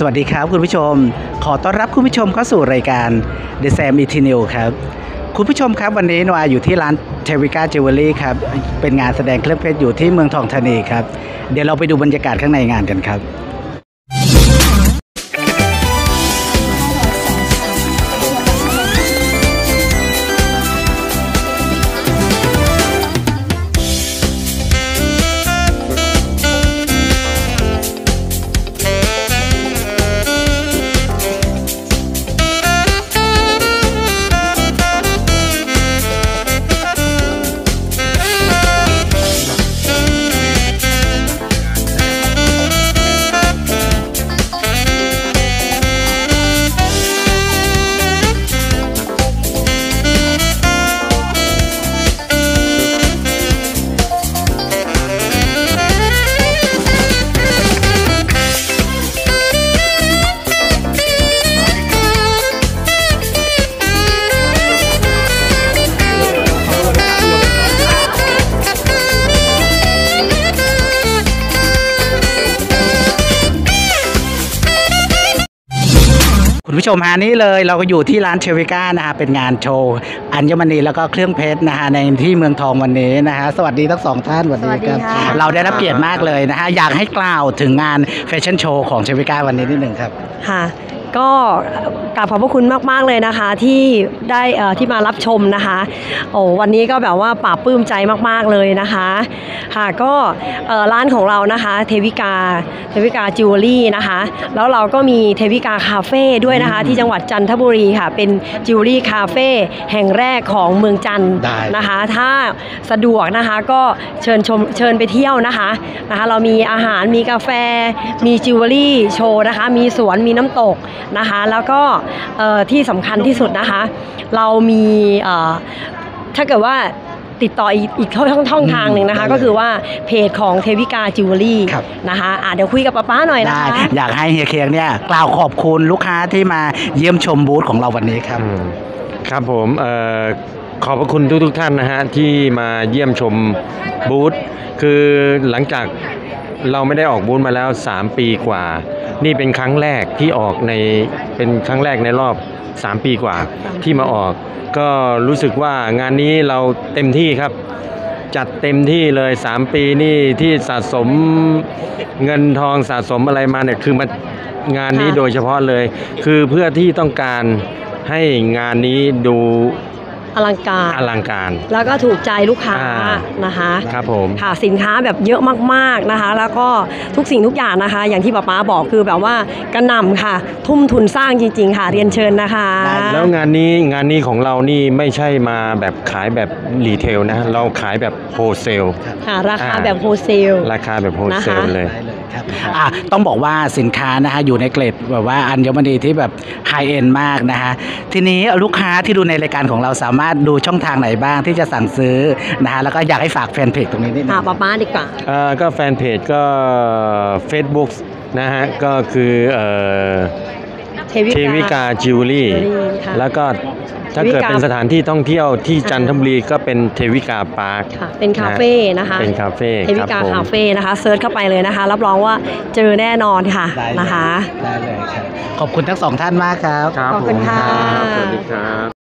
สวัสดีครับคุณผู้ชม ขอต้อนรับคุณผู้ชมเข้าสู่รายการ The Sam e t i n e w ครับ คุณผู้ชมครับวันนี้นวาอยู่ที่ร้านเทวิกาจิวเวลรี่ครับ เป็นงานแสดงเครื่องเพชรอยู่ที่เมืองทองธานีครับ เดี๋ยวเราไปดูบรรยากาศข้างในงานกันครับ คุณผู้ชมฮะนี่เลยเราก็อยู่ที่ร้านเชวิก้านะฮะเป็นงานโชว์อัญมณีแล้วก็เครื่องเพชรนะฮะในที่เมืองทองวันนี้นะฮะสวัสดีทั้งสองท่านสวัสดีครับสวัสดีค่ะเราได้รับเกียรติมากเลยนะฮะอยากให้กล่าวถึงงานแฟชั่นโชว์ของเชวิก้าวันนี้นิดหนึ่งครับค่ะ ก็กราบขอบพระคุณมาก ๆ เลยนะคะ ที่ได้เอ่อที่มารับชมนะคะโอ้วันนี้ก็แบบว่าปราบปลื้มใจมาก ๆ เลยนะคะค่ะก็เอ่อร้านของเรานะคะเทวิกาเทวิกาจิวเวลรี่นะคะ แล้วเราก็มีเทวิกาคาเฟ่ด้วยนะคะ ที่จังหวัดจันทบุรีค่ะ เป็นจิวเวลรี่คาเฟ่แห่งแรกของเมืองจันทร์ได้นะคะ ถ้าสะดวกนะคะก็เชิญชมเชิญไปเที่ยวนะคะนะคะ เรามีอาหารมีกาแฟ มีจิวเวลรี่โชว์นะคะ มีสวนมีน้ำตกนะคะ แล้วก็เอ่อที่สำคัญที่สุดนะคะ เรามีเอ่อถ้าเกิดว่าติดต่ออีกอีกช่องช่องทางหนึ่งนะคะได้เลยก็คือว่าเพจของเทวิกาจิวเวลรี่ครับนะคะอะเดี๋ยวคุยกับป้าป้าหน่อยนะได้คะอยากให้เฮียเคียงเนี่ยกล่าวขอบคุณลูกค้าที่มาเยี่ยมชมบูธของเราวันนี้ครับอืมครับผมเอ่อขอบพระคุณทุกทุกๆท่านนะฮะที่มาเยี่ยมชมบูธคือหลังจากเราไม่ได้ออกบูธมาแล้ว 3 ปีกว่า นี่เป็นครั้งแรกที่ออกในเป็นครั้งแรกในรอบ 3 ปีกว่าที่มาออก ก็รู้สึกว่างานนี้เราเต็มที่ครับ จัดเต็มที่เลย 3 ปีนี่ที่สะสมเงินทองสะสมอะไรมาเนี่ยคือมางานนี้ค่ะโดยเฉพาะเลย คือเพื่อที่ต้องการให้งานนี้ดู อลังการอลังการ แล้วก็ถูกใจลูกค้าอ่า นะคะครับผม ค่ะสินค้าแบบเยอะมากๆนะคะ แล้วก็ทุกสิ่งทุกอย่างนะคะ อย่างที่ป๊าป๊าบอกคือแบบว่ากระหน่ำค่ะ ทุ่มทุนสร้างจริง ๆ ค่ะ เรียนเชิญนะคะ แล้วงานนี้งานนี้ของเรานี่ไม่ใช่มาแบบขายแบบ retail นะ เราขายแบบ wholesale ค่ะ ราคาอ่า แบบ wholesale ราคาแบบ wholesale นะคะ เลย ได้เลยครับอะต้องบอกว่าสินค้านะฮะอยู่ในเกรดแบบว่าอัญมณีที่แบบ high-end มากนะฮะทีนี้ลูกค้าที่ดูในรายการของเราสามารถดูช่องทางไหนบ้างที่จะสั่งซื้อนะฮะแล้วก็อยากให้ฝากแฟนเพจตรงนี้นิดนึอะงป๊าป๊าดีกว่าอ่าก็แฟนเพจก็ Facebook นะฮะ ก็คือเอ่อเทวิเทวิกาจิวเวลรี่ค่ะแล้วก็ถ้าเกิดเทวิกาเป็นสถานที่ท่องเที่ยวที่จันทบุรีก็เป็นเทวิกาพาร์คค่ะเป็นคาเฟ่นะคะ เป็นคาเฟ่เทวิครับกาผม คาเฟ่นะคะ search เข้าไปเลยนะคะ รับรองว่าเจอแน่นอนค่ะได้เลยนะคะ ได้เลยครับ ขอบคุณทั้งสองท่านมากครับครับขอบคุณผมค่ะรับสวัสดีครับ